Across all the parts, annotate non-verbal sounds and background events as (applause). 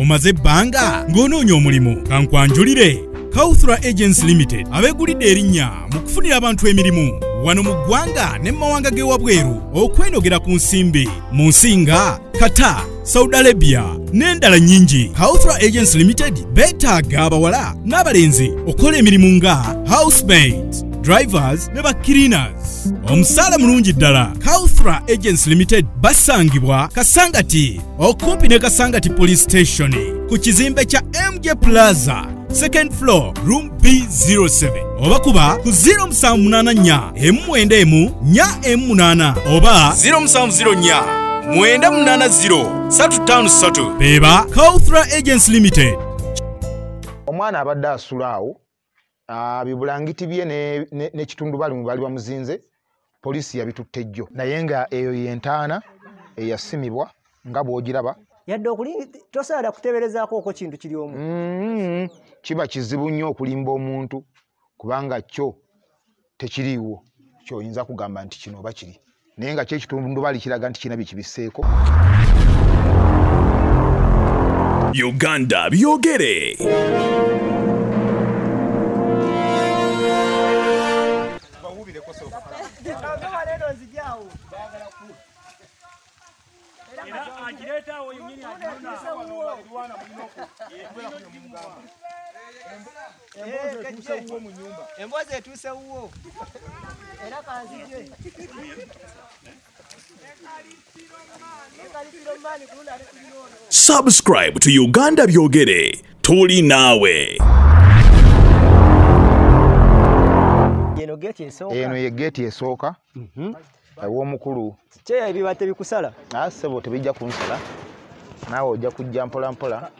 omaze ebbanga ng'onoonya omulimu kankwanjulire kauthra agency limited abeegulidde erinnya mu kufunira abantu emirimu. Wano mu ggwanga ne mu mawanga g'ewabweru okwenogera ku nsimbi. Mu nsi nga qatar saudi arabia n'endala nnyingi. Kauthra agency limited beetaaga abawala n'abalenzi okukola emirimu nga housemates drivers ne bakirinas omusaala mulungi ddala kauthra agency limited basangibwa kasangati okumpi ne kasangati police station ku kizimbe kya mj plaza second floor room b07. Oba kuba ku 0784 M9 emu 4 M8 oba 0704 980 353 beba kauthra agency limited. Omwana abadde asula awo bibulangiti bye ne- ne- n'ekitundubaali mu baali bamuzinze poliisi yabitutte jjo naye nga eyo yentaana eyasimibwa nga bw'ogiraba. Yadde tosaala kuteeberezaako oko kintu kiri omu. Mm, kiba kizibu nnyo okulimba omuntu kubanga kyo tekiriiwo. Kyoyinza kugamba nti kino oba kiri. Naye nga kyekitundubaali kiraga nti kina byekibiseeko uganda byogere emboozi etuuse wuwo era kanzije subscribe to uganda byogere tuli naawe eno ye geeti esooka. Ew'omukulu kyeya ebiba tebikusala. Asebo tebijja kunsala. Naawe ojja kujja mpola mpola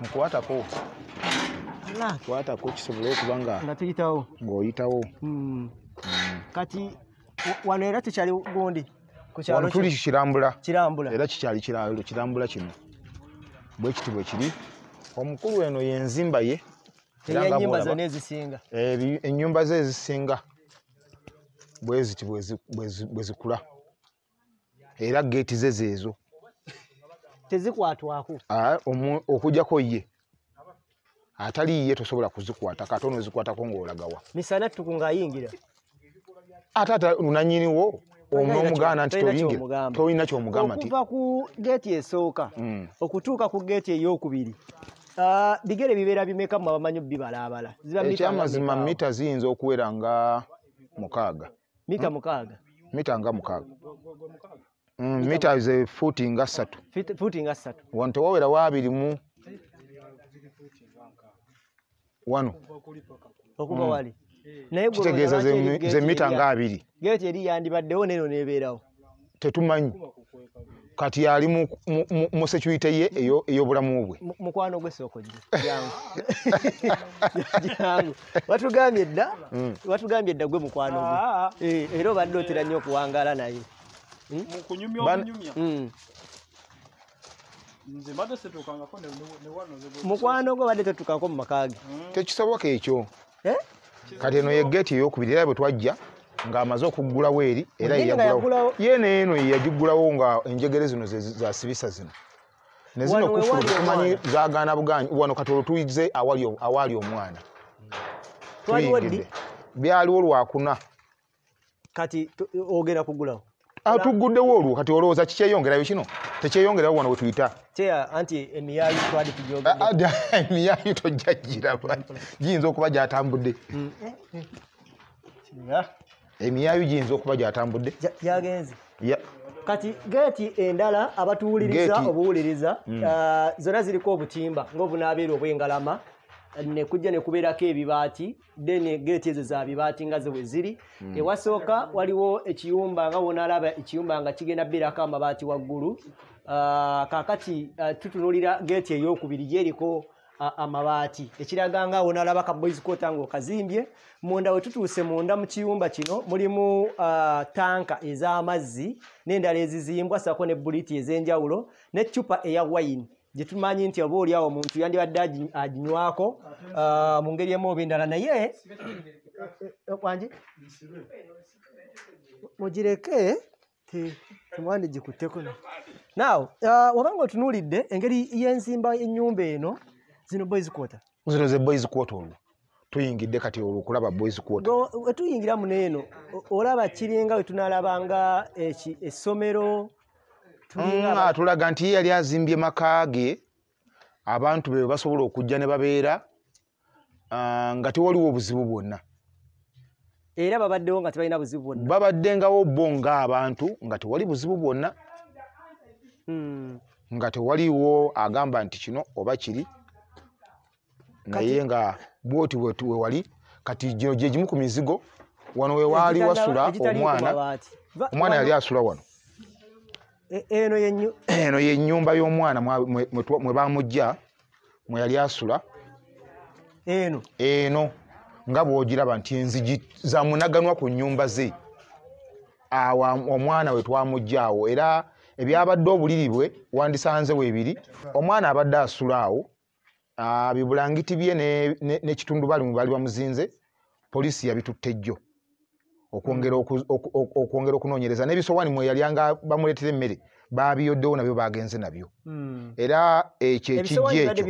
nkwatako. Kwatako kisobole okuba nga tuyitawo. ng'oyitawo. Hmm. kati wa- wano era tekyali gundi? Ku kyalo wano tuli kirambula kirambula. Era kikyali kiralo kirambula kino. Bwe kiti bwe kiri. Omukulu eno yenzimba ye bw'olaba, zonna ezisinga ennyumba ze ezisinga bwe ziti bwe zi- bwe zi- bwe zikula. Era geeti ze zeezo. Tezikwatwako. Okugjako ye. Atali ye tosobola kuzikwata. Kate onozikwatako ng'olagawa. Misana ttuku ng'ayingira ate ate lunanyiniwo omwomugaana nti toyingira tolina kyomugamba. okuva ku geeti esooka Mm. okutuuka ku geeti eyokubiri bigere bibeera bimeka mu abamanyi bibalaabala ziba mita ekyamazima nga mita ziyinza okuwera nga mukaaga. Mita mukaaga. Mita nga mukaaga. Mm, mita ze fuuti nga ssatu. Fit- fuuti nga ssatu. Wano tewawera waabiri mu wano. Okuva Mm. wali. Naye kitegeeza ze- mita nga abiri. geeti eri yandibaddewo neno nebeerawo. Tetumanyi kati ali mu- mu- mu- mu security ye eyo- ey'obulamu bwe. Mu- mukwano gwe sooko gye jangu jangu watugambye dda? Mm. watugambye dda gwe mukwano gwe? Eh, era obadde otera nnyo okuwangaala naye. Mukunyumya Mm. ze- mukwano gwe badde tetukako mu maka ge tekisoboka ekyo. Eh? kati eno ye geeti ey'okubiri era bwe twajja ng'amaze okuggulawo eri era Ye neeno ye yagiggulawo nga enjegere zino zasibisa zino. Ne zino Wano we kufulu wali tumanyi zagaana buganyi wano kati olwo tuyize awali omwana. Tuyingidde. byaliwo lwakuna kati ogenda kugulawo atuguddewo olwo. Kati olowooza kikyeyongerayo kino? Tekyeyongerayo wano we tuyita. Kyeya anti emiyayu twali tugyogedde Ah, ah, (laughs) emiyayu tojja giraba giyinza okuba gyatambudde Ya, emiyayu giyinza okuba gyatambudde. Ja- yagenze Ya- kati geeti endala abatuwuliriza obuwuliriza ah, zonna ziriko obutimba ng'obunaabeera obw'engalama ne kujja ne kubeerako ebibaati then geeti ezo za bibaati nga ze bwe ziri. Ewasooka waliwo ekiyumba nga wonaalaba ekiyumba nga kigenda beerako amabaati waggulu. Ah, kaakati ah, tutunuulira geeti ey'okubiri gyeriko amabaati. Ekiraga nga wonaalaba ka boys quarter ng'okazimbye munda we tutuuse munda mu kiyumba kino mulimu tanka ez'amazzi n'endala ezizimbwa sako ne buliti ez'enjawulo n'eccupa eya wayini gye tumanyi nti oba oli awo omuntu yandibadde agi- aginywako mu ngeri emu oba endala naye wangi mugireke Te- emwandi gikutteko. No now uh, wabanga otunuulidde engeri y'enzimba ennyumba eno zino boys quarter. Zino ze boys quarter olwo tuyingidde kati olwo okulaba boys quarter. Wetuyingira muno eno. Olaba kiringa we tunaalabanga eki- essomero Mm, atulaga nti ye yali azimbye maka ge abantu be basobola okujja ne babeera ah, nga tewaliwo obuzibu bwonna. Era babaddewo nga tebalina buzibu bwonna. Babaddengawo bo ng'abantu nga tewali buzibu bwonna. Mm. nga tewaliwo agamba nti kino oba kiri naye nga bwoti bwe wali kati gino gye gimu ku mizigo wano we waali Egitanda- wasula omwana. omwana yali asula wano. E- eno yenyu (clears throat) eno ye nnyumba y'omwana mwa- mwe twa- mwe yali asula. Eno. Eno nga bw'ogiraba nti enzigi zamunaganwa ku nnyumba ze. Awo omwana we twamugja awo era ebyabadde obuliri bwe wandisanze weebiri omwana abadde asula awo bibulangiti bye ne- ne- n'ekitundubali mwe baali bamuzinze poliisi yabitutte jjo okwongera oku- okwongera okunoonyereza. N'ebisowaani mwe yalyanga bamuleetera emmere baabiyoddewo nabyo bagenze nabyo. Mm. era ekyo ekijja bibadde ekyo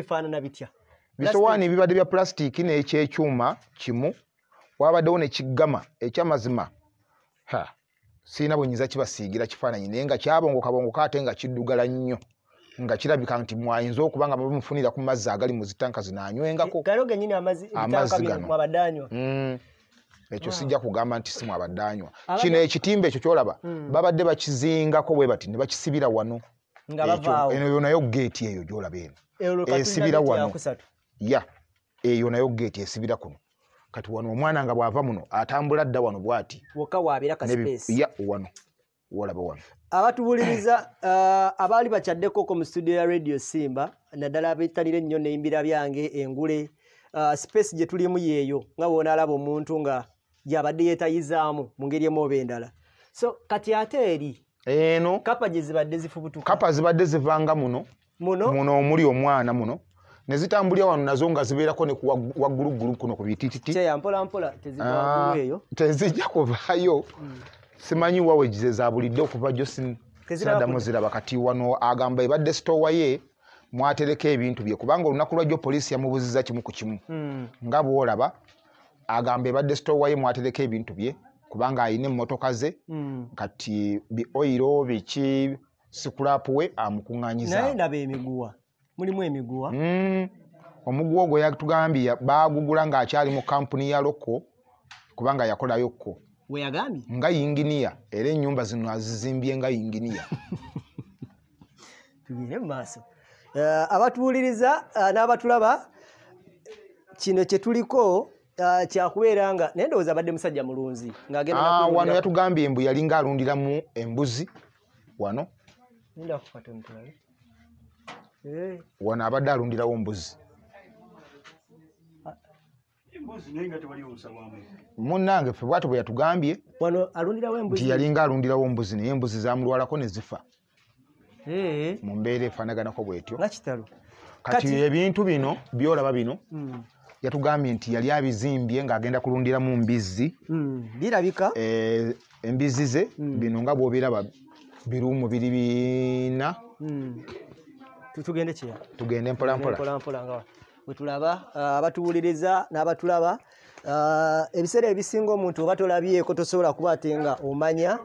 bisowaani bibadde bya pulasitika n'ekyekyuma kimu wabaddewo nekiggama ekyamazima. Ha siina bwe nyinza kibasiigira kifaananyi naye nga kyabongokabongoka ate nga kiddugala nnyo nga kirabika nti mwayinza okuba nga bamufunira ku mazzi agali mu zitanka zinaanywengako galo genyini amazzi Amazzi ebitanka bino gano. mwabadde anywa Mm. ekyo sijja kugamba nti si mwabadde anywa Abadde- kino ekitimba ekyo kyolaba Mm. babadde bakizingako bwe bati ne bakisibira wano. Eno nayo geeti eyo gyolaba eno. Eyo esibira wano. ya eyo nayo geeti esibira kuno. Kati wano omwana nga bw'ava muno atambula dda wano bw'ati. Wano. Wolaba wano abatubuuliriza uh, abaali bakyaddekoko mu studio ya radio simba naddala abettanira ennyo neyimbira byange engule uh, space gye tulimu yeeyo nga bwonaalaba omuntu nga gyabadde yeetayizaamu mu ngeri emu oba endala. So kati ate eri? Eno. Kapa gye zibadde zifubutuka. Kapa zibadde zivanga muno. Muno? Muno omuli omwana muno. Ne zitambulira wano nazo nga zibeerako ne ku waggu- wagguluggulu kuno ku bitititi kyeya mpola mpola teziva Ah, tezijja kuvaayo simanyi wawe gize zabulidde okuva gyo sin- Teziraba saddamu kudda. ziraba kati wano agamba ebadde sitowa ye mwatereka ebintu bye kubanga olunaku lwajjo poliisi yamubuziza kimu ku kimu Mm. nga bwolaba agamba ebadde sitowa ye mwatereka ebintu bye kubanga alina emmotoka ze Mm. kati bi oyiro biki sikulapu we naye amukuŋŋanyiza ndaba emiguwa mulimu emiguwa Mm. omuguwa ogwo yatugambye ya- baagugula ng'akyali mu kampuni ya loko kubanga yakolayo kko weyagambye nga yinginiya era ennyumba zino azizimbye nga yinginiya. (laughs) Tugende mu maaso. Eh, abatuwuliriza eh, n'abatulaba kino kye tuliko eh, kyakubeera nga naye ndowooza abadde musajja mulunzi Ah, wano yatugambye mbu yali ng'alundiramu embuzi wano. Wano abadde alundirawo mbuzi embuzi naye nga tewali olusabwamu munnange ffe bwatyo bwe yatugambye alundirawo embuzi nti yali ng'alundirawo mbuzi naye embuzi zamulwalako ne zifa. Eh, mu mbeera efaanaganako bw'etyo. Kati ebintu bino byolaba bino Mm, yatugambye nti yali abizimbye ng'agenda kulundiramu mbizzi. Mm, birabika eh, embizzi ze Mm. bino nga bw'obiraba birumu biri bina. Mm. Tugende mpolampola mpolampola nga bwe tulaba ah, abatubuliriza n'abatulaba ebiseera ebisinga omuntu oba tolabyeko tosobola kuba ate nga omanya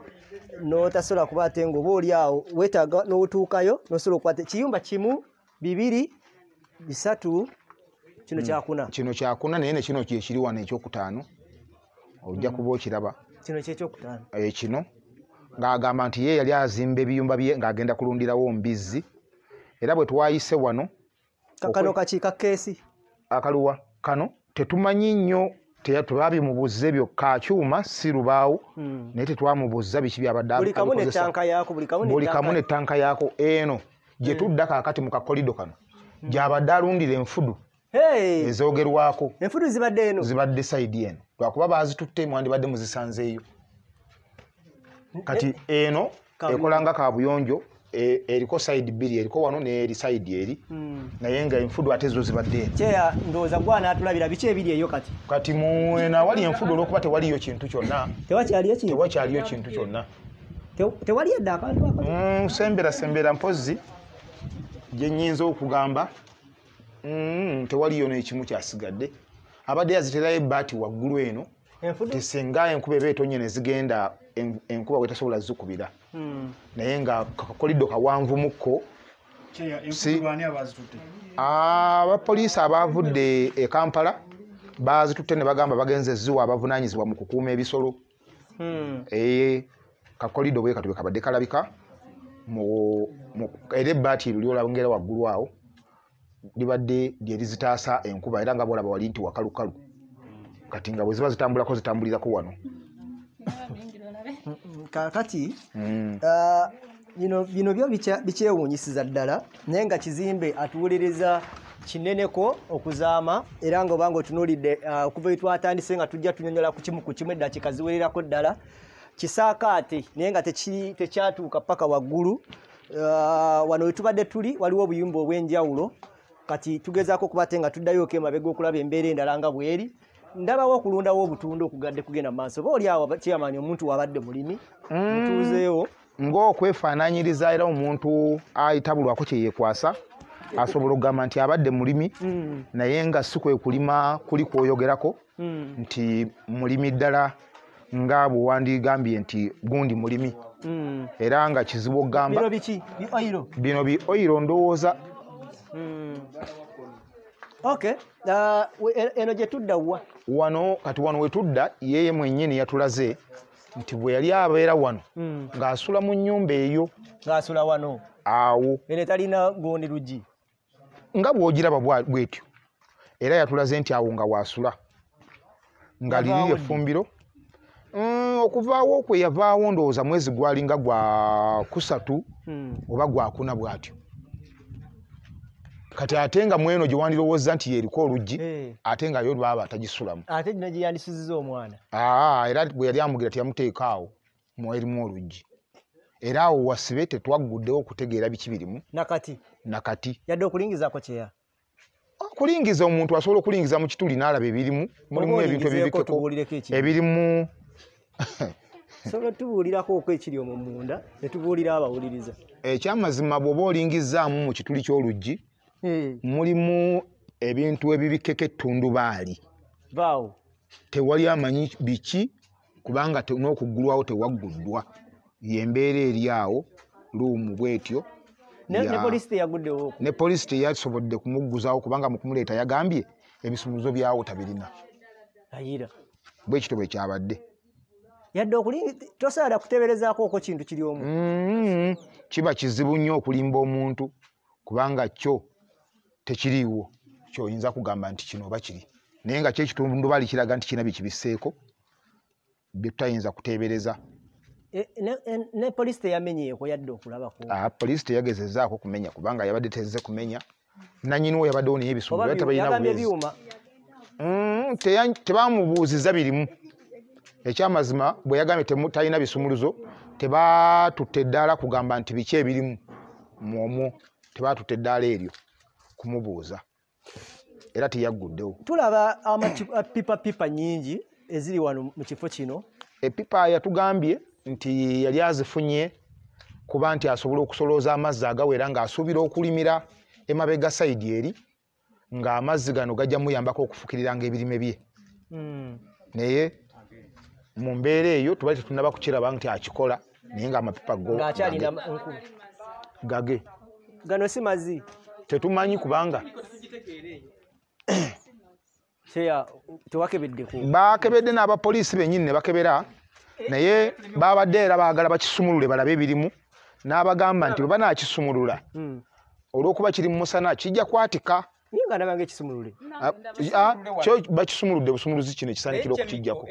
n'otasobola kuba ate nga oba oli awo weetaaga n'otuukayo n'osobola okuba kiyumba kimu bibiri bisatu kino kyakuna. Kino kyakuna naye nekino kyekiri wano ekyokutaano ojja kuba okiraba. Kino kyekyokutaano eh, kino ng'agamba nti ye yali azimba ebiyumba bye ng'agenda kulundirawo mbizzi era bwe twayise wano kakano kakiika keesi. Akaluwa kano tetumanyi nnyo te- tebabimubuuza ebyo kakyuma si lubaawo. Mm. naye tetwamubuuza biki byabadde buli kamu nettanka yaako eno. Gye tudda kaakati mu kakolido kano. Gyabadde alundira enfudu Hey! ezoogerwako. Enfudu zibadde eno? Zibadde sayidi eno. Lwakuba bazitutte mwandibadde muzisanzeeyo kati eno Kabuyonjo. ekola nga kabuyonjo eriko sayidi bbiri eriko wano n'eri sayidi eri Mm. naye nga enfudu ate zo zibadde kyeya ndowooza gwa naatulabira biki ebiri eyo kati? Kati mwena wali enfudu olwokuba tewaliyo kintu kyonna. Tewakyaliyo kintu? Kyonna. Te- tewali edde akantu Mm, sembera sembera mpozi gye nnyinza okugamba mm, tewaliyo n'ekimu kyasigadde. Abadde yaziterayo ebbaati waggulu eno enfudu? Tisinga enkuba eba etonye ne zigenda en- enkuba bwe tasobola zikubira. Hmm. naye nga kakolido kawanvumukko abapoliisi abaavudde e kampala bazitutte ne bagamba bagenze ziwa abavunanyizibwa mu kukuuma ebisolo. Hmm. Eh, kakolido bwe katwe kabadde kalabika mu- mu- era ebbaati eryo lyolangera waggulu awo libadde lyerizitaasa enkuba era nga bolaba wali nti wakalukalu kati nga bwe ziba zitambulako zitambulirako wano kakati Mm. ah, bino byo bikyewuunyisiza ddala naye nga kizimbe atuwuliriza kineneko okuzaama era nga obanga otunuulidde okuva we twatandise nga tujja tunyonyola ku kimu ku kimu eddakiika ziwererako ddala kisaakaate naye nga tekyatuuka paka waggulu Ah, wano we tubadde tuli waliwo obuyumba obw'enjawulo kati tugezaako okuba te nga tuddayooko emabega okulaba embeera endala nga bweri ndabawo okulundawo obutunda okugadde kugenda mu maaso oba oli awo kyamaanyi omuntu wabadde mulimi mutuuzeewo. Ng'okwefaananyiriza era omuntu ayitabulwako kye yeekwasa asobola okugamba nti abadde mulimi Mm, naye nga si kwe kulima kuli kwoyogerako mm, nti mulimi ddala nga bwe wandigambye nti gundi mulimi. Mm. era nga kizibu okugamba bino bi oyiro ndowooza Ok. We- e- eno gye tudda wa? Wano kati wano we tudda yeye mwennyini yatulaze nti bwe yali abeera wano Mm. ng'asula mu nnyumba eyo. Ng'asula wano. Awo. Eno etalina gundi lugi. Nga bw'ogiraba bw'etyo era yatulaze nti awo nga waasula nga liri effumbiro. Mm, okuvaawo kwe yavaawo ndowooza mwezi gwalinga gwa kusatu Mm. oba gwakuna bw'atyo kati ate nga mweno gye wandirowooza nti yeriko oluggi Eh. ate nga yo lwaba atagisulamu ate gino gye yandisiziza omwana. Aa era bwe yali amugira teyamuteeka awo mwerimu oluggi. Era awo wasibe tetwagguddewo okutegeera biki birimu. Nakati nakati yadde okulingizako kyeya okulingiza omuntu asobola okulingiza mu kituli n'alaba ebirimu. Mulimu ebintu ebibikeko ebirimu. Sobola tubuulirako oko ekiri omwo munda ne tubuulira abawuliriza. Ekyamazima bw'oba olingizaamu mu kituli ky'oluggi Eh, mulimu ebintu ebibikeko ettundubaali tewali amanyi biki kubanga n'okuggulwawo tewagguddwa yembeera eri awo luumu bwetyo ne polisi poliisi teyasobodde kumugguzawo kubanga mu kumuleeta yagambye ebisumulizo byawo tabirina. Bwekito bwe kyabadde. Yadde tosaala kuteeberezaako oko kintu kiri omu? Mm, kiba kizibu nnyo okulimba omuntu kubanga kyo tekiriiwo kyoyinza kugamba nti kino oba kiri. Naye nga kyekitundubaali kiraga nti kina bikibisseeko bye tutayinza kuteebereza. E- ne- en- ne polisi teyamenyeeko yadde okulabako? Ah, poliisi teyagezezaako kumenya kubanga yabadde tezze kumenya. Nanyiniwo yabaddewo naye ebisumbu oba era bubeezi byuma Mm, tebamubuuziza birimu. Ekyamazima bwe yagambye talina bisumuluzo tebaatutte eddaala kugamba nti biki ebirimu. Mwomwo tebaatutte eddaala eryo kumubuuza era teyagguddewo tulaba amapipapipa nyingi eziri wano mu kifo kino. Epipa yatugambye nti yali azifunye kuba nti asobola okusolooza amazzi agawera ng'asuubira okulimira emabega sayidi eri ng'amazzi gano gajja muyambako okufukiriranga ebirime bye. Mm. naye mu mbeera eyo tubali tetunaba kukiraba nti akikola naye ng'amapipa go gage. Gano si mazzi tetumanyi kubanga bakebedde n'abapoliisi bennyini ne bakebera naye babadde era baagala bakisumulule balabe ebirimu n'abagamba nti bwe banaakisumulula Mm. olw'okuba kiri mu musana kijja kwatika. Niye nga ndabanga ekisumulule Ah, ah, kyo bakisumuludde busumuluzi kino ekisaanikira okukijjako.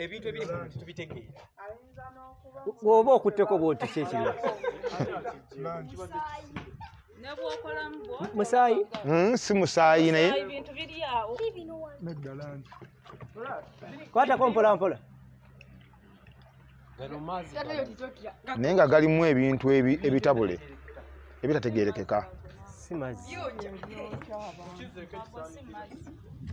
bw'oba okutteko bwoti kyekiri (laughs) musaayi Mm, si musaayi naye. Kwatako mpola mpola. Naye nga galimu ebintu ebi- ebitabule ebitategeerekeka. Si mazzi.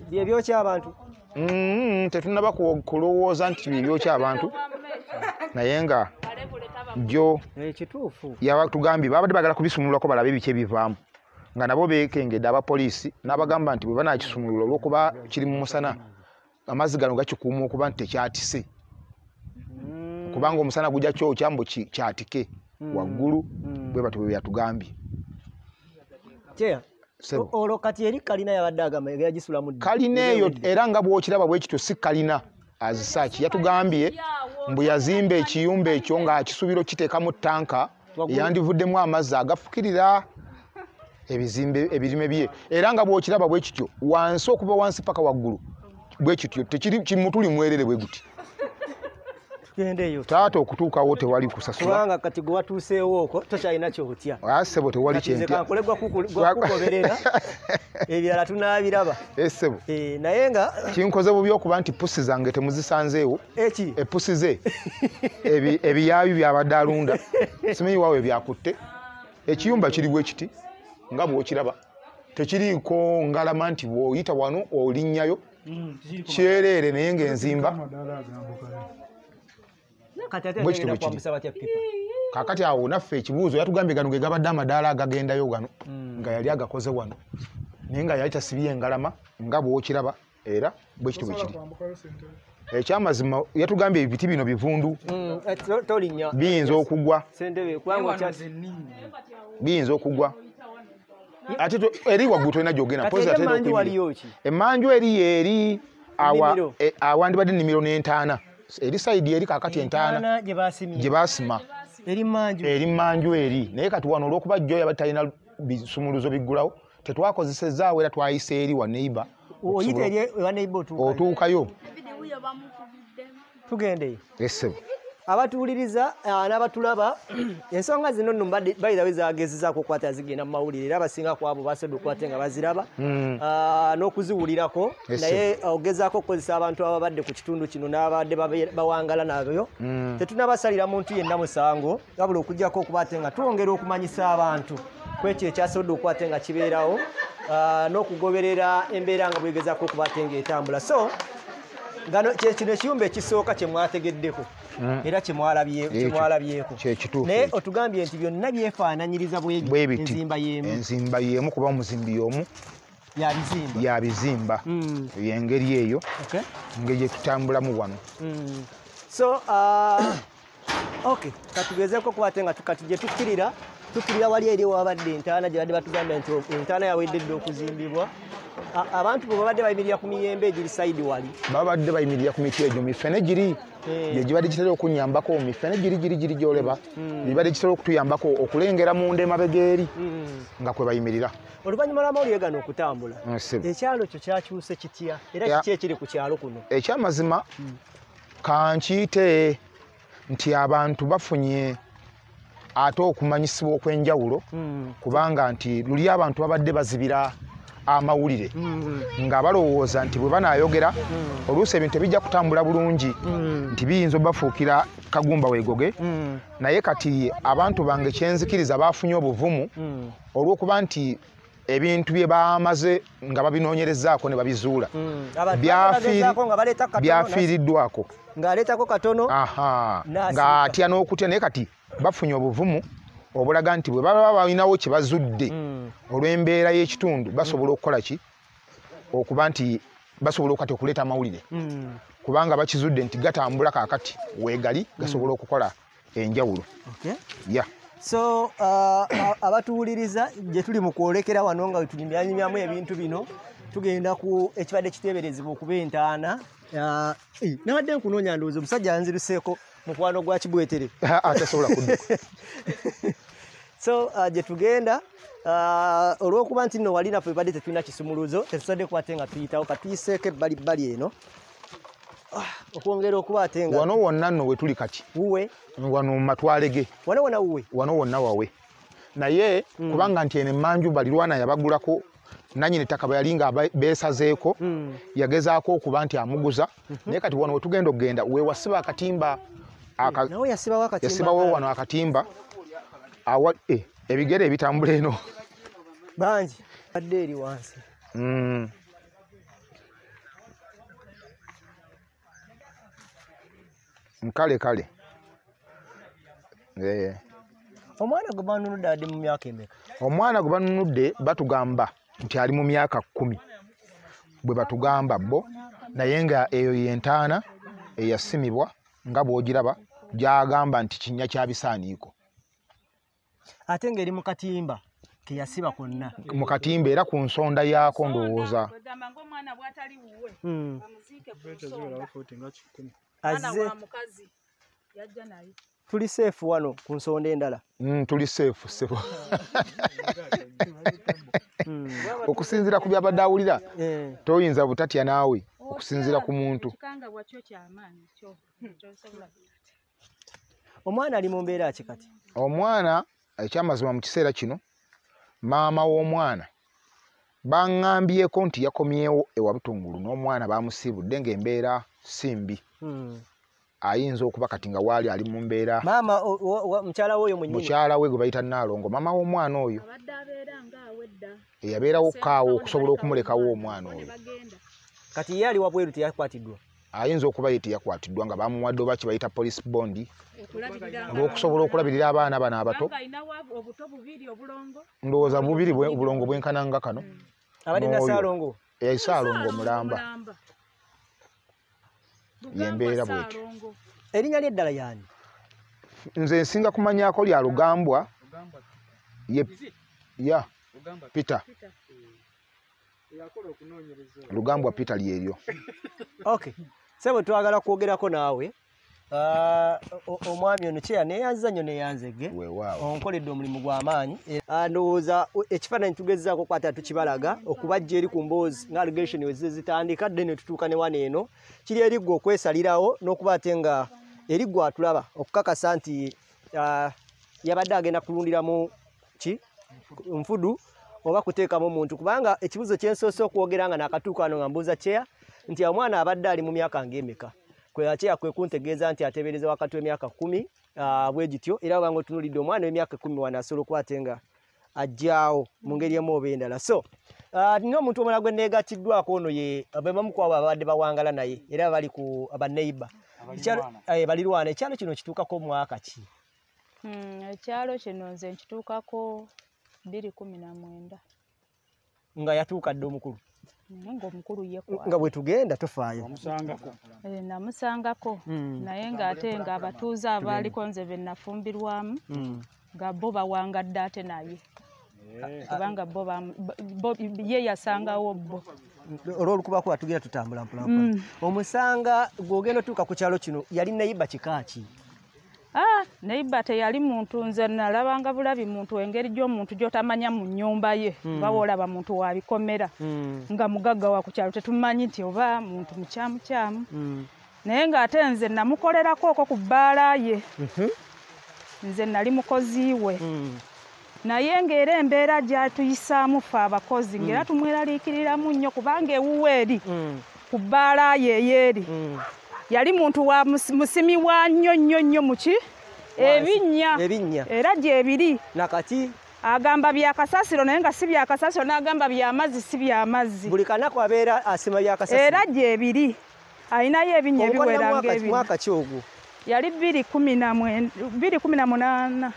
Byebyokya abantu. Mm, tetunaba ku- kulowooza nti byebyoky abantu naye nga kituufu yabatugambye babadde bagala kubisumululako balabe biki ebivaamu. Nga nabo beekengedde abapoliisi n'abagamba nti bwe banakisumulula olw'okuba kiri mu musana amazzi gano gakikuuma okuba nti tekyatise. Kubanga omusana gujja kyokya mbu kyatike. Waggulu bwe batyo bwe Ssebo. olwo kati eri kalina yabadde agamba yagisula mu kalina eyo era nga bw'okiraba bwe kityo si kalina azisaaki yatugambye mbu yazimba ekiyumba ekyo ng'akisubiro kiteekamu tanka Waggulu. yandivuddemu amazzi agafukirira ebizimbe ebirime bye era nga bw'okiraba bwe kityo wansi okuva wansi paka waggulu bwe kityo kimutuli mwerere bwe guti tugendeeyo taata okutuukawo tewali kusasula. Kubanga kati gwe watuuseewo okwo tokyalina kyotya? Asebo tewali kankole gwakugoberera (laughs) ebirala tunaabiraba. Esebo Eh, naye nga kinkoze bubi okuba nti pusi zange temuzisanzeewo. Eki? Epusi ze. (laughs) Ebi- ebiyaayu byabadde alunda. Simanyi waawe byakutte ekiyumba kiri bwe kiti nga bw'okiraba. Tekiriiko ngalama nti bw'oyita wano olinnyayo kyereere naye ng'enzimba kati ate Bwe kityo ngenda bwe kiri. kwambusa batya pipa? Kaakati awo naffe ekibuuzo yatugambye gano ge gabadde amadaala agagendayo gano nga yali agakoze wano. Naye nga yali tasibye engalama nga bw'okiraba era bwe kityo bwe kiri ekyamazima yatugambye ebiti bino bivundu Mm, eh, biyinza okugwa. Biyinza okugwa. Ate eri waggulu tolina gyogenda kati mpozi eri atera emanju okuyimira. waliyo ki? Emanju eri yeeri awa- Ennimiro. e- awandibadde ennimiro n'entaana eri sayidi eri kakati entaana gye basima eri manju. Eri naye kati wano olw'okuba jjo yaba talina bisumuluzo biggulawo tetwakozesezaawo era twayisa eri wa neiba otuukayo. tugendeyo esebo abatuwuliriza ah, n'abatulaba. (clears throat) Ensonga zino nno bayirawe zagezezaako okukwata zigenda mu mawulire era abasinga ku abo basobodde okukwate nga baziraba. Ah, n'okuziwulirako naye ogezaako okukozesa abantu ababadde ku kitundu kino n'abadde bawangala nabyo. Tetunabasalira muntu yenna musango wabula okugjako okuba ate nga twongera okumanyisa abantu. Ku ekyo ekyasobodde okuba ate nga kibeerawo ah, n'okugoberera embeera nga bwegezaako okuba ate ng'etambula so ngano kye- kino ekiyumba ekisooka kye mwategeddeko. Era kye mwalabye- kye Ekyo, mwalabyeko kye kituufu naye otugambye nti byonna byefaananyiriza bwe bwe biti biti enzimba y'emu. Enzimba y'emu kuba omuzimbi y'omu. Ya bizimba. Ya bizimba. Mm, yengeri eyo okay. engeri gye tutambulamu wano. Mm. so uh, okay. Katugezeko kuba ate nga gye tukkirira tukkirira wali eri wabadde entaana gye badde batugambye nti entaana yawedde dde okuzimbibwa abantu bwe babadde bayimirira ku miyembe egiri sayidi wali. Babadde bayimirira ku miti egyo mifene giri Eh. gye gibadde gitera okunyambako mifene giri giri giri gyoleba. Gibadde gitera okutuyambako okulengera mu nda emabega eri Mm. nga kwe bayimirira oluvannyuma lw'amawulire gano okutambula Nsebo. ekyalo kyo kyakyuse kitya? Era kiki ekiri ku kyalo kuno? Ekyamazima kankiyite nti abantu bafunye ate okumanyisibwa okw'enjawulo kubanga nti luli abantu babadde bazibira amawulire Mm. nga balowooza nti bwe banaayogera oluusi ebintu tebijja kutambula bulungi Mm. nti biyinza obafuukira kagumba weegoge Mm. naye kati abantu bange kyenzikiriza baafunye obuvumu Mm. olw'okuba nti ebintu bye bamaze nga babinoonyerezaako ne babizuula Mm. Byafiiriddwako ng'aleetako katono ng'atya n'okutya naye kati bafunye obuvumu obulaga nti bwe baba balinawo kye bazudde Mm. olw'embeera y'ekitundu basobola okukola ki? Okuba nti basobola okati okuleeta amawulire. Mm. kubanga bakizudde nti gatambula kaakati weegali gasobola okukola enjawulo. Okay. ya. So uh, abatuwuliriza gye tuli mu kwolekera wano nga wetunyumyanyumyamu ebintu bino tugenda ku ekibadde kiteeberezebwa okuba entaana. Uh, eh, nabadde nkunoonya ndowooza omusajja yanziruseeko mukwano gwa kibwetere. Atasobola kudduka. (laughs) So uh, gye tugenda uh, olw'okuba nti nno wali naffe badde tetulina kisumuluzo tetusobodde kuba ate nga tuyitawo katuyiseeko ebbali bbali eno. Ah, okwongera okuba ate nga wano wonna nno we tuli kati. Wuwe. Wano mu matwale ge wano wona wuwe. Wano wonna wawe. Naye kubanga nti eno emmanju balirwana yabagulako nanyini ettaka bwe yali nga beesazeeko Mm. yagezaako okuba nti amuguza. Naye kati wano wetugenda okugenda wewasiba akatimba yasibawo wano akatimba awa eh, ebigere ebitambula eno. Bangi badde eri wansi. Mm. kale. Kale omwana gwe banunudde adde mu myaka emeka? Omwana gwe banunudde batugamba nti ali mu myaka kkumi. Bwe batugamba bo naye nga eyo yentaana eyasimibwa nga bw'ogiraba gyagamba nti kinnya kya bisaaniiko. Ate ng'eri mu katimba keyasiba konna mu katimba era ku nsonda yaako ndowooza. Mm. naye. Tuli seefu wano ku nsonda endala. Mm, tuli seefu sebo Mm. okusinziira ku byabadde awulira Eh. toyinza butatya naawe okusinziira ku muntu ekikangabwa kyo kyamaanyi kyo kyosobola omwana ali mu mbeera ki kati omwana ekyamazima mu kiseera kino maama w'omwana baŋŋambyeko nti yakomyewo ewa butungulu n'omwana bamusiibudde ng'embeera si mbi Mm. ayinza okuba kati nga waali ali mu mbeera mukyala we gwe bayita naalongo maama w'omwana oyo eyabeerawo kaawo okusobola okumulekawo omwana oyo. kati ye ali wabweru teyakwatiddwa ayinza okuba ye teyakwatiddwa nga bamuwadde oba kibayita police bondi okulabirira nga olw'okusobola okulabirira abaana bano abato. Ndowooza bubiri obulongo bwenkana nga kano. N'oyo. nasaalongo yayisaalongo mulamba. Y'embeera bw'etyo. erinnya lye eddala yaani? Nze nsinga kumanyaako lya lugambwa ye ya peter. Okunoonyereza. Lugambwa peter lyeryo (laughs) okay. Sebo twagala kwogerako naawe. Ah, omwami ono kyeya neyanziza nnyo neyanzege. Onkoledde omulimu gw'amaanyi Ah, ndowooza ekifaananyi tugezaako kwata tukibalaga okubajja eri ku mboozi nga allegation wezize zitandika dde ne tutuuka ne wano eno. Kiri eriggwe okwesalirawo n'okuba ate nga eriggwe atulaba okukakasa nti ah, yabadde agenda kulundiramu ki? Nfudu oba kuteekamu muntu kubanga ekibuzo kyensoose okwogera nga nakatuuka wano nga mbuuza kyeya nti omwana abadde ali mu myaka ng'emeka? Kweyakyera kwe kuntegeeza nti ateebereza wakati w'emyaka kumi ah, bwe gityo era bwanga otunulidde omwana w'emyaka ekumi wano asobola okuba ate nga ajjaawo mu ngeri emu oba endala. So nina omuntu omulala gwe neegatiddwako ono ye bebamu ku abo abadde bawangala naye era bali ku baneiba balirwana ekyalo kino kituukako mu mwaka ki? Ekyalo kino nze nkituukako bbiri kumi na mwenda. Nga yatuuka dde omukulu. Naye ng'omukulu ye nga bwe tugenda tofaayo. Eh, namusangako. Mm. naye ng'ate nga abatuuze abaaliko nze be nafumbirwamu Mm. nga bo bawangadde ate naye. Kubanga bo ye yasangawo bo. Olwolukubakuba tugenda tutambula mpolampola omusanga gwogenda otuuka ku kyalo kino yali nayiba kikaaki Ah, neiba teyali muntu nze nalabanga bulabi muntu engeri gy'omuntu gy'otamanya mu nnyumba ye oba woolaba muntu wa bikomera nga mugaggawa ku kyalo tetumanyi nti oba muntu mukyamukyamu naye ng'ate nze namukolerako okwo ku bbaala ye. Nze nali mukozi we. Naye ng'era embeera gy'atuyisaamu ffe abakozi ng'era tumweraliikiriramu nnyo kubanga ewuwa eri ku bbaala ye eyeeri yali muntu wa musi- musimi wa nnyo nnyo nnyo muki ebinnya. Era gyebiri nakati agamba byakasasiro naye nga si byakasasiro n'agamba byamazzi si byamazzi buli kanaku abeera asima byakasasi era gyebiri alinayo ebinnya ebiwera ng'ebiri mwaka ki ogwo? Yali bbiri kumi na munaana.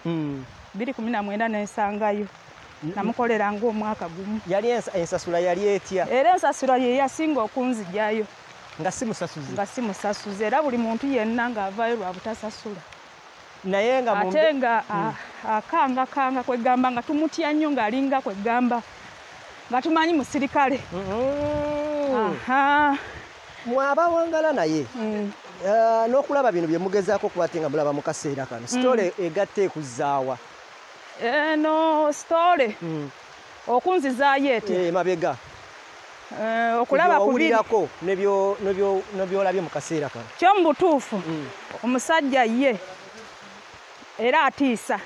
Bbiri kumi na mwenda nensangayo. Namukolera ng'omwaka gumu. Yali ensa- ensasula yali etya? Era ensasiro ye yasinga okunzijayo nga si musasuzi nga si musasuze era buli muntu yenna ng'avaayo lwa butasasula. Naye nga ate nga a- akangakanga kwegamba nga tumutya nnyo ng'alinga kwegamba nga tumanyi musirikale. Mm. aha. Mwabawangala naye Mm. Eh, n'okulaba bino bye mugezaako okuba ate nga mulaba mu kaseera kano. Sitole egatta ekuzzaawa eno sitole. Okunzizaayo etya? Eh, mabega. Eh, okulaba ku biri wawulirako nebyo- nebyo- nebyolabye mu kaseera kano. Kyo mu butuufu omusajja ye era atiisa.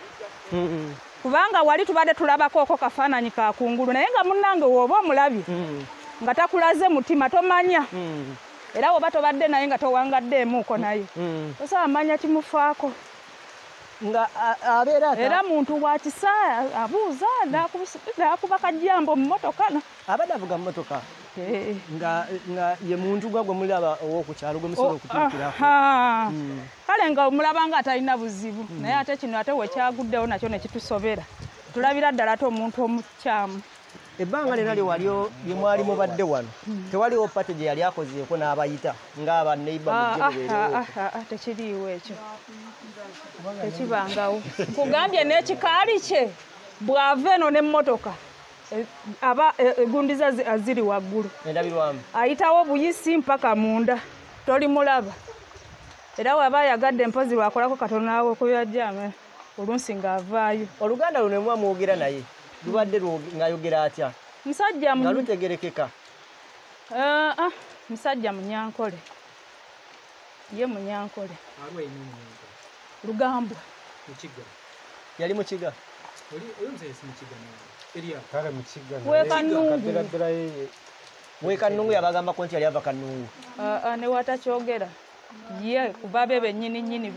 Mm, mm, kubanga wali tubadde tulabako oko kafaananyi ka kungulu naye nga munnange wooba omulabye mm, nga takulaze mutima tomanya. Mm, era woba tobadde naye nga towangaddeemuuko naye. Mm. tosaba manya kimufaako nga abeera era muntu wa kisa abuuza n'akuba kajambo mu motoka abadde avuga mu motoka Eh. nga ye muntu gwa gwe mulaba owokukyalo gwe musobola Oh, okutuukirako. aha. kale nga omulaba nga atalina buzibu naye ate kino ate wekyaguddewo nakyo ne kitusobera. Tulabira ddala ate omuntu omukyamu ebbanga lyona lyewalyo lyemwali mubadde wano tewaliwo pate gye yali akozeeko n'abayita neiba Ah, ah, ah, ekyo. Tekibangawo. Kugambye n'ekikaali kye bw'ava eno n'emmotoka e- aba e- egundiza zi- ziri waggulu. Ayitawo buyisi mpaka munda tolimulaba era waba ayagadde mpozi lwakolako katono awe kubyajjame olunsi ng'avaayo. Oluganda luno emwa mwogera naye lubadde ng'ayogera atya? Musajja mu- nga lutegerekeka Ah, ah, musajja munyankole. Ye munyankole. Lugambwa. Yali mukiga? Wekanungu yabagambako nti yali ava kanungu newatakyogera ye kuba be bennyini nyini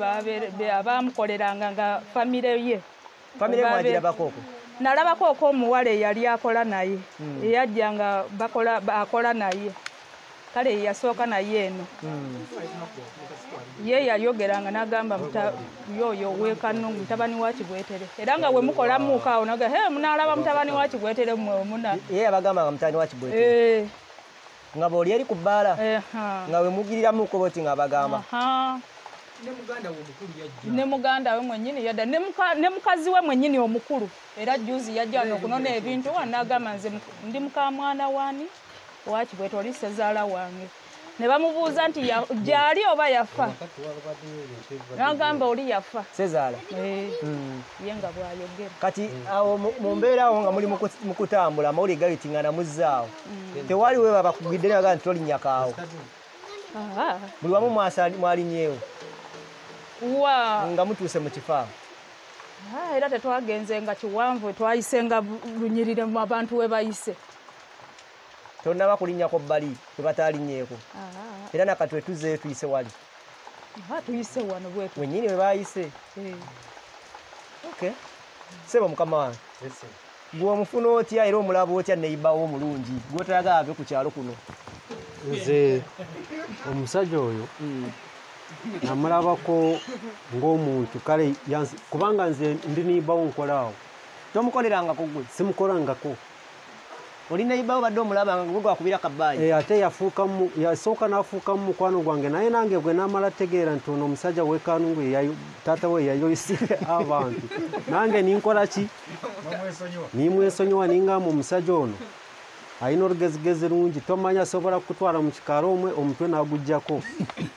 abamukoleranga nga famire ye. Famire mwagirabakooko nalabako oko omuwala eyali akola naye. Eyajja nga akola naye. Kale ye yasooka naye eno. Ye yalyogeranga n'agamba yoyo wekanungu mutabani wa kibwetere. Era nga bwe mukola muuka awo naga he munaalaba mutabani wa kibwetere mmwe omuna. Ye yabagambanga mutani wa kibwete Eh, nga bwoli eri ku bbaala nga we mugiriramuko boti nga abagamba. Ne muganda we mwennyini yadda. Ne muka- ne mukazi we mwennyini omukulu. Era juzi yajja wano okunona ebintu wanagamba nze ndi mukamwana wani? Wakibwete oli sezaala wange. Ne bamubuuza nti ya- gyali oba yafa? Nagamba oli yafa. Sezaala. Eh, ye nga bwayogera. Kati awo mu- mbeera awo nga muli mu ku- mu kutambula amawulire gayitingana muzzaawo. Tewali we babakugidde naga nti tolinyakaawo Ah, buli wamu mwalinyeewo wa. Nga mutuuse mu kifo awo. Ah, era tetwagenze nga kiwanvu twayise nga lunyirire mu abantu we bayise. Tonnaba kulinnyako bbali we bataalinyeeko Ah, era nakati we tuzzeeyo tuyise wali. Ah, tuyise wano bwetu wennyini we baayise Eh. okay sebo mukama wange. Gwe omufuna otya era omulaba otya neibawo omulungi? Gwotoyaga ave ku kyalo kuno? Nze omusajja oyo namulabako ng'omuntu kale yansi- kubanga nze ndi niibawo nkolaawo tomukolerangako gwe? Simukolangako. Oli neibawo badde omulabanga gwe gwakubira kabbaayi Eh, ate yasooka n'afuuka mu mukwano gwange naye nange gwe namala tegeera nti ono omusajja wekanungu taata we yayoyisire (laughs) abantu. Nange ninkola ki? Nimwesonyiwa ningamba omusajja ono alina olugezigezi lungi tomanya asobola kutwala mu kikaalo omwe omutwe n'agugjako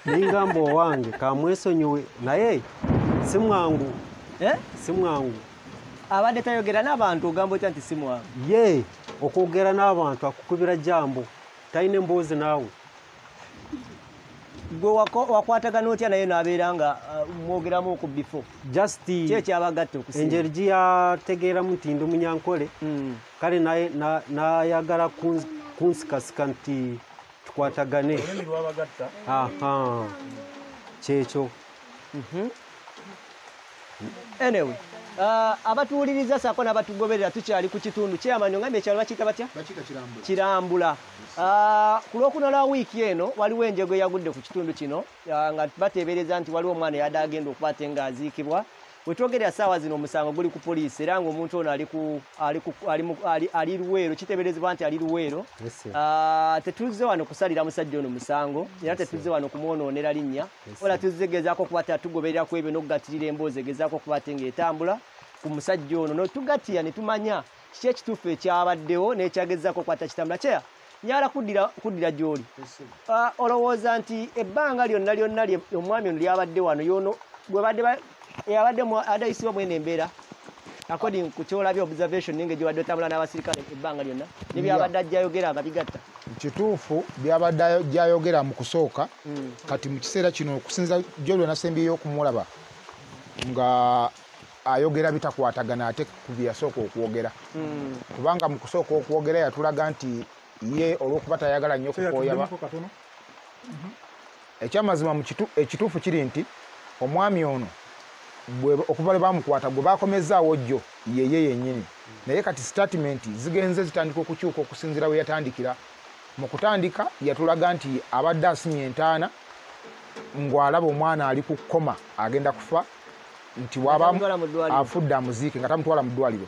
ningamba owange kamwesonyiwe naye si mwangu. Eh? si mwangu. Abadde tayogera n'abantu ogamba otya nti si mwangu. Ye okwogera n'abantu akukubira jambo talina emboozi naawe. Gwe wakwatagana otya naye n'abeera nga uh, mwogeramu ku bifo just ki ekyabagatta okusinga? Engeri gye yategeeramu nti ndi munyankole. Mm. Kale nayagala kunz- kunsikasika nti tukwatagane. Aha. Kyekyo. Anyway uh, abatuwuliriza saako n'abatugoberera tukyali ku kitundu. Kyamani ongambye ekyalo bakiyita batya? Kirambula. Ah, ku lwokuna lwa wiiki eno waliwo enjego eyagudde ku kitundu kino ah, nga bateebereza nti waliwo omwana yadde agenda okuba te ng'aziikibwa we twogerera saawa zino omusango guli ku poliisi era ng'omuntu ono ali luweero kiteeberezebwa nti ali luweero. Ah, tetuzze wano kusalira musajja ono musango era tetuzze wano kumwonoonera linnya. Ola tuzze gezaako okuba tatugoberera ku ebyo n'okugatirira emboozi egezaako okuba te ng'etambula ku musajja ono. Notugatira ne tumanya kiki ekituufu ekyabaddewo n'ekyagezaako okukwata kitambula. Kyeya nyala kuddira gy'oli. Ah, olowooza nti ebbanga lyonna lyonna omwami ono lyabadde wano yono gwebadde yabadde mu- adayisibwa mwene embeera according ku kyolabye observation ninga gyebadde otambula n'abasirikale ebbanga lyonna nebyabadde ajjayogera nga bigatta. Kituufu byabadde gyayogera mu kusooka kati mu kiseera kino okusinza gyolwe nasembyeyo okumulaba nga ayogera bitakwatagana ate ku bye yasooka okwogera. Kubanga mu kusooka okwogera yatulaga nti ye olw'okuba tayagala nnyo kukooya ba- ekyamazima ekituufu kiri nti omwami ono okuva lwe bamukwata gwe bakomezaawo jjo yeye yennyini. Naye kati statement zigenze zitandika okukyuka okusinziira we yatandikira. Mu kutandika yatulaga nti abadde asimye entaana ngwalaba omwana ali ku kkoma agenda kufa nti waba afudde amuziike nga tamutwala mu ddwaliro.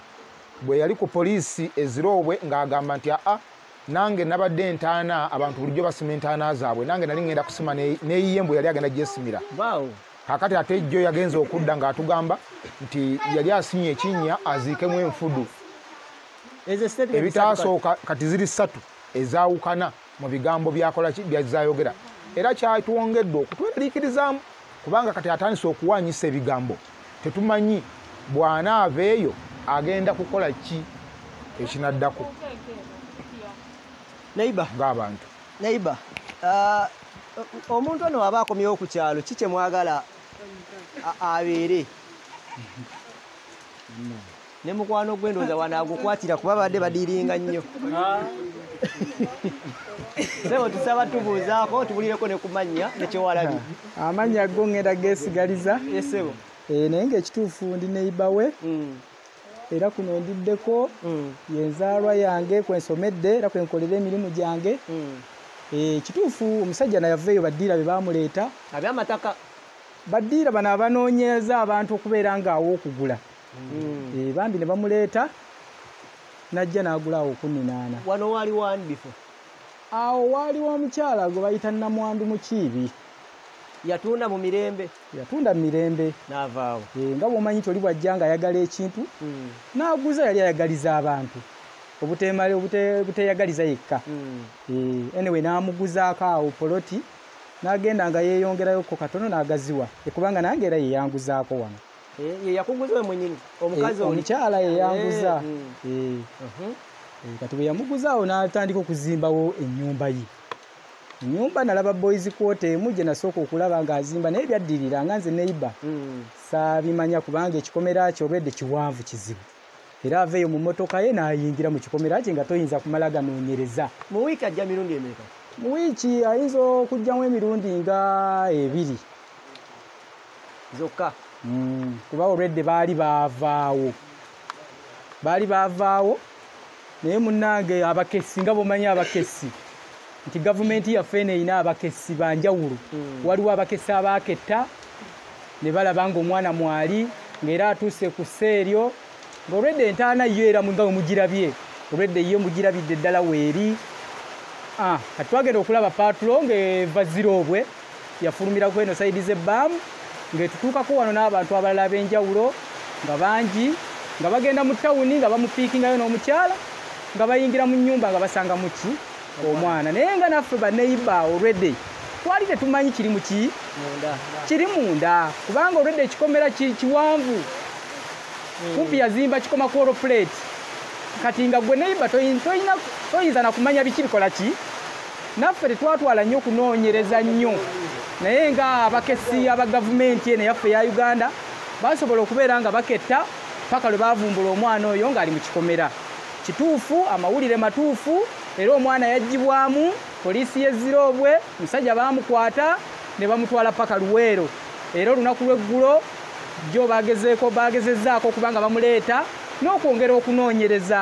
Bwe yali ku poliisi eziroobwe ng'agamba nti aa nange nabadde entaana abantu bulijjo basima entaana zaabwe. Nange nali ngenda kusima ne- neyiye mbwe yali agenda gyesimira kakati ate jjo yagenza okudda ng'atugamba nti yali asimye ekinnya aziikemu enfudu. Ebitaasooka kati ziri ssatu ezaawukana mu bigambo byazayogera era kyatwongedde okutweraliikirizaamu kubanga kati atandise okuwanyisa ebigambo. Tetumanyi bw'anaava eyo agenda kukola ki ekinaddako. Ng'abantu. Neiba ah, omuntu ono aba akomyewo ku kyalo ki kyemwagala abeere ne mukwano gwe ndowooza wanaagukwatira kuba badde badiringa nnyo. Sebo tusaba tubuuzaako tubulireko ne kumanya nekyewalabye amannya go ngenda geesigaliza. Esebo Eh, naye ngaekituufu ndi neiba we. Mm, era kuno ndiddeko mm, yenzaalwa yange kwensomedde era kwenkolera emirimu gyange. Mm. Eh, kituufu omusajja nayaveeyo baddiira be bamuleeta abyamataka baddiira bano abanoonyeza abantu okubeera ngaawo okugula Mm. Eh, bambi ne bamuleeta najja n'agulaawo okuninaana wano waali wani bifo awo waaliwo omukyala gwe bayita namwandu mukiibi. Yatunda mu mirembe. Yatunda mu mirembe. N'avaawo. Eh, nga bw'omanyi nti oli bwajja nga ayagala ekintu Mm, n'aguza yali ayagaliza abantu. Obuteyagaliza yekka. Mm. Eh, anyway n'amuguzaako awo poloti n'agenda nga yeeyongerayoko katono n'agaziwa. Ekubanga nange era yeyanguzaako wano. Ye yakuguza we mwenyini omukazi oli omukyala yeyanguza Eh, mm. Eh, Mhm. eh, kati bwe yamuguzaawo n'atandika okuzimbawo ennyumba ye. Ennyumba nalaba boys kwota emu gye nasooka okulaba ng'azimba naye byaddirira nga nze neiba Mm. saabimanya kubanga ekikomera kye olwedde kiwanvu kizibu. Era aveeyo mu mmotoka ye n'ayingira mu kikomera kye nga toyinza kumala ganoonyereza. Mu wiiki ajja mirundi emeka mu wiiki ayinza okugjamu emirundi nga ebiri. Zokka. Mm, kuba olwedde baali baavaawo. Baali baavaawo naye munnange abakesi nga bomanyi abakesi nti gavumenti yaffe eno erina abakesi banjawulo waliwo abakesi abaaketta ne balaba ngaomwana mwali ng'era atuuse ku sseeryo ng'olwedde entaana yo era nga wemugirabye olwedde ye mugirabidde ddala weeri kati twagenda okulaba patulo ng'eva ziroobwe yafulumira ku eno sayidi z'ebbaamu ng'etutuukako wano n'abantu abalala ab'enjawulo nga bangi nga bagenda mu tawuni nga bamupiikingayo n'omukyala nga bayingira mu nnyumba nga basanga muki omwana. Naye nga naffe baneiba olwedde twali tetumanyi kiri muki kiri munda kubanga olwedde ekikomera ki- kiwanvu. Kumpi yazimba kikoma ku oloplate kati nga gwe neiba toyinza nakumanya biki bikola ki? Naffe tetwatwala nnyo okunoonyereza nnyo. Naye nga abakesi aba gavumenti eno yaffe eya uganda basobola okubeera nga baketta paka lwe bavumbula omwana oyo ng'ali mu kikomera. Kituufu amawulire matuufu era omwana yaggibwamu poliisi yeziroobwe omusajja bamukwata ne bamutwala paka luweero. Era olunaku lw'eggulo jjo bagezeeko bagezezaako okuba nga bamuleeta n'okwongera okunoonyereza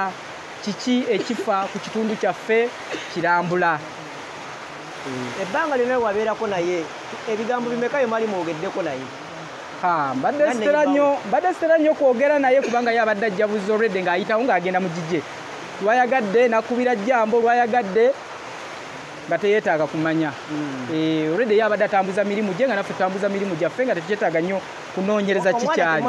kiki ekifa ku kitundu kyaffe kirambula. Ebbanga lyonna wabeerako naye ebigambo bimekayo mwali mwogeddeko naye? Ha, mbadde sitera nnyo mbadde sitera nnyo kwogera naye kubanga ye abadde ajjabuza olwedde ng'ayitawo ng'agenda mu gigye. Lwayagadde nakubira jjambo lwayagadde nga teyeetaaga kumanya. Eh, olwedde ye abadde atambuza mirimu gye nga naffe tutambuza mirimu gyaffe nga tetukyetaaga nnyo kunoonyereza kikyali.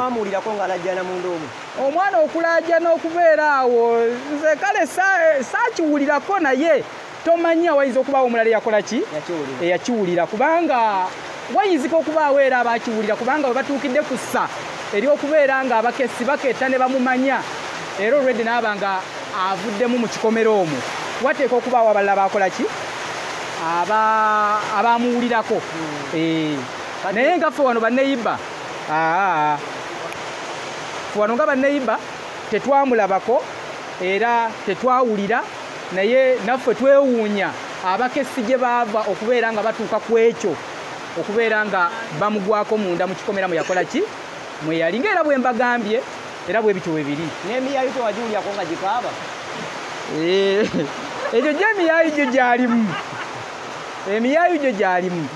omwana okulaajana okubeera awo nze kale sa- saakiwulirako naye. Tomanyi awayinza okubaawo omulala eyakola ki? Yakiwulira. Eyakiwulira kubanga wayinzika okubaawo era abakiwulira kubanga we batuukidde ku ssa ery'okubeera nga abakesi baketta ne bamumanya. Era olwedde naaba nga avuddemu mu kikomero omwo. Wateeka okubaawo abalala bakola ki abamuwulirako. Eh, naye nga ffe wano banneyibba ffe wano nga banneyibba tetwamulabako era tetwawulira naye naffe twewuunya abakesi gye baava okubeera nga batuuka ku ekyo okubeera nga bamugwako munda mu kikomera mwe yakola ki? Mwe yali ngaera bwe mbagambye era bwe bityo bwe biri. N'emiyayo tewagiwulyako nga gikaaba. Eh, egyo gy'emiyaayu gyo gyalimu emiyaayu gyo gyalimu.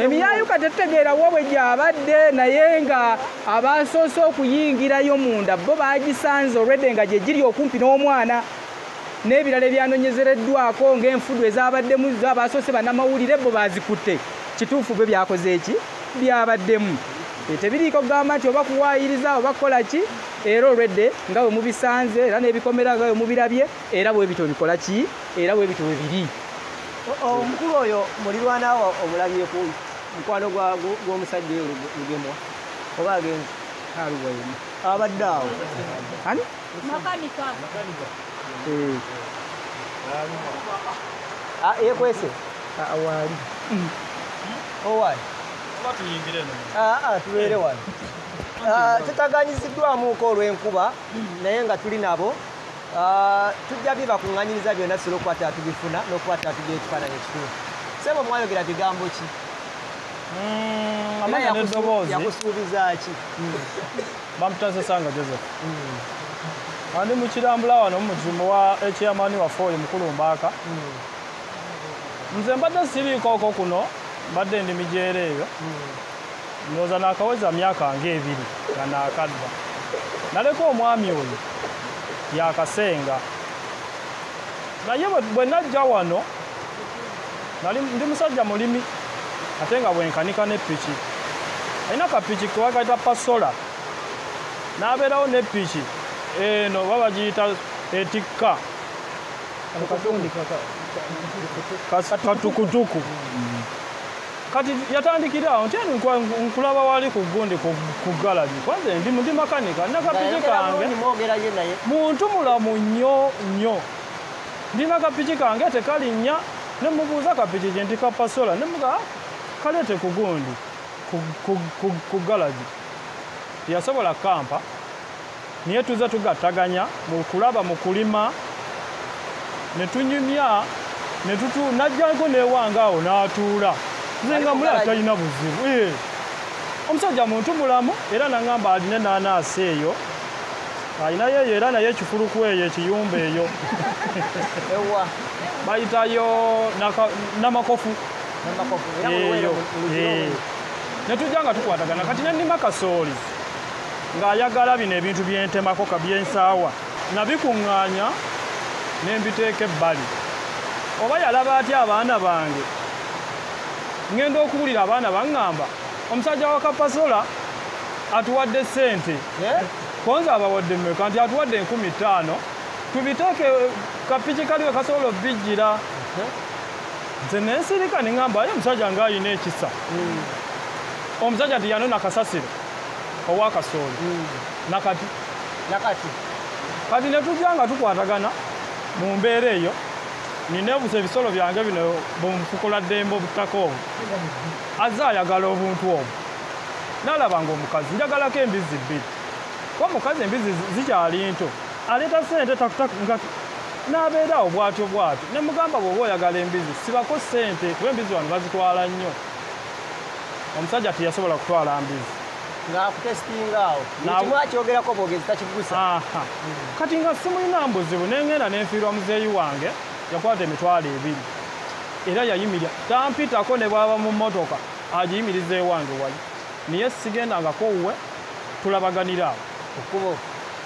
Emiyaayu katetegeera wa bwe gyabadde naye nga abasoose okuyingirayo munda bo bagisanze olwedde nga gye giri okumpi n'omwana n'ebirala ebyanonyezereddwako ng'enfudu ezabaddemu zo abasoose bannamawulire bo bazikutte kituufu bwe byakoze eki? Byabaddemu. Eh, tebiriiko kugamba nti oba kuwaayiriza oba kukola ki? Era olwedde nga bwe mubisanze era n'ebikomera nga bwe mubirabye era bwe bityo bikola ki? Era bwe bityo bwe biri omukulu oyo mulirwanaawo omulabyeku mukwano gwa- gu- gw'omusajja oyo Luge- lugemwa. Oba agenzi aluwaini abadde awo. Ani? Makanika. Eh, Ah, yekwese ah, waali owaali tubeere wano. Ah, tutaganyiziddwamuko olw'enkuba naye nga tuli nabo tujja bibakuŋŋanyiriza byonna tusobole okuba tatubifuna n'okuba tatugira ekifaananyi ekituufu sebo mwayogera bigambo ki? Era amanya n'eddoboozi. yakusuubiza ki? Bamutazesanga joseph. Andi mukirambula wano mumuzimu wa ekyamani waffe oyo mukulu mbaaka. Nze mbadde siriikoko kuno mbadde ndi mijeera eyo. Ndowooza naakaweza myaka ngaebiri nga naakadda naleka omwami oyo yakasenga. Naye bwe- najja wano ndi musajja mulimi ate nga bwenkanika n'eppiki alina kapiki kewagaita pasola. N'abeerawo n'eppiki eno baba giyita etikka katukutuku kati yatandikira awo nti nkulaba wali ku gundi ku galaji kwanze ndi ndi makanika nina kapiki kange. naye. Muntu mulamu nnyo nnyo. Ndina kapiki kange tekalinnya nemubuuza kapiki gye nti kapasola nemuga kalete ku gundi ku- galagi teyasobola kampa niye tuze tugattaganya mu kulaba mu kulima ne tunyumya najjako newange awo n'atuula nze nga muli atalina buzibu. Eh. omusajja muntu mulamu era naŋŋamba alina enanaasi eyo. Alinayo eyo era naye ekifuluku eyo ekiyumba eyo. (laughs) Ewa. Bayitayo namakofu. Eh. ne tujja nga tukwatagana. Kati nennima kasooli ng'ayagala bino ebintu byentemako ka byensaawa nabikuŋŋaanya ne mbiteeka ebbali. Oba yalaba atya abaana bange ŋŋenda okuwulira abaana baŋŋamba omusajja wa kapasola atuwadde ssente. Konza abawadde mmeka nti atuwadde enkumi ttaano. Tubiteeke kapiki kaliwe kasobola obbijjira. Nze nensirika neŋŋamba aye omusajja ng'ayina ekisa. Omusajja nti yanona kasasiro owa kasooli nakati. Nakati. Kati ne tujja nga tukwatagana mu mbeera eyo nineebusa ebisolo byange bino bumufukola ddembe obutaka obwo azze ayagala obuntu obwo. Nalaba ngaomukazi njagalako embizi bbiri. Kuba omukazi embizi zi- zikyali nto. Aleeta sente takuta nga n'abeerawo bwatyo bwatyo. Ne mugamba bw'oba oyagala embizi sibako sente kuba embizi wano bazitwala nnyo. Omusajja teyasobola kutwala mbizi ng'akutesitinga awo. Naawe- kimu akyogerako bwogezi takikugusa Aha. kati nga simulina mbuzibu nengenda nenfiirwa muzeeyi wange yakwata emitwalo ebiri. Era yayimirya. Tampitako ne bwaba mu mmotoka agiyimiriza ewange wali. Niye sigendangako wuwe tulabaganira awo. Okubo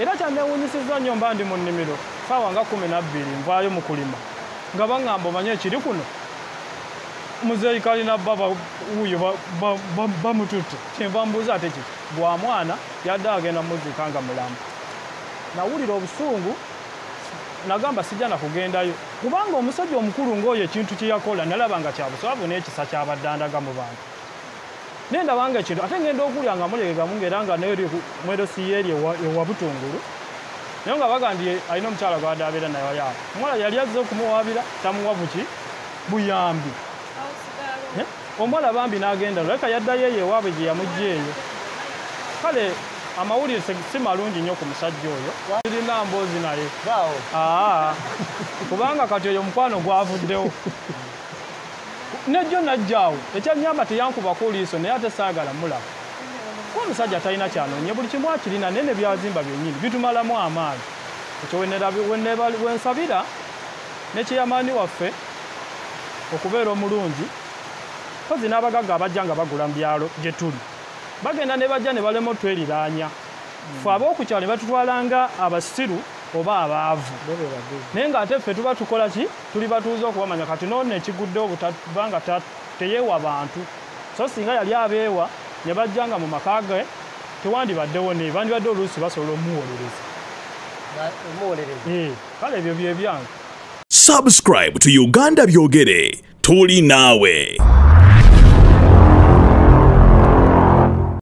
era kyandewunyisizza nnyo mba ndi mu nnimiro saawa nga kumi nabbiri nvaayo mu kulima. Nga baŋŋamba omanye ekiri kuno? Muzeeyi kalina baba wuyo ba- ba- ba- bamututte kyenva mbuuza ate ki bwa mwana? Yadde agenda muzika nga mulamu nawulira obusungu nagamba sijja nakugendayo. Kubanga omusajja omukulu ng'oyo ekintu kye yakola nalaba nga kyabuswavu n'ekisa kyabadde andaga mu bantu. Naye ndabanga ekintu ate ngenda okulya nga mulegegamu ngaera nga neri mwerosi yeeri ewa ewa butungulu. Naye nga bagambye alina omukyala gwadde abeera naye yaabo omuwala yali azze okumuwaabira tamuwa buki? Buyambi. Eh? omuwala bambi n'agenda leka yaddayo eyo ewaabwe gye yamugja eyo kale amawulire si- malungi nnyo ku musajja oyo. Sirina mboozi naye kubanga kati oyo omukwano gwavuddewo. Nejjo najjaawo ekyanyamba teyankubako liiso naye ate saagala mulaba. Kuba omusajja talina kyanoonye buli kimu akirina naye ne byazimba byennyini bitumalamu amaanyi. Ekyo wensabira ne kiyamaani waffe okubeera omulungi kozi n'abagagga abajja nga bagula mu byalo gye tuli bagenda ne bajja ne balema otweriraanya ffe ab'okukyalo ne batutwalanga abasiru oba abaavu. Naye ng'ate ffe tuba tukola ki? Tuli batuuze okubamanya kati noono ekiguddewo butaba ta- teyeewa bantu. So singa yali abeewa ne bajjanga mu maka ge tewandibaddewo ne bandibadde oluusi basobola omuwolereza. Eh, kale ebyo bye byange. Subscribe to uganda byogere. Tuli naawe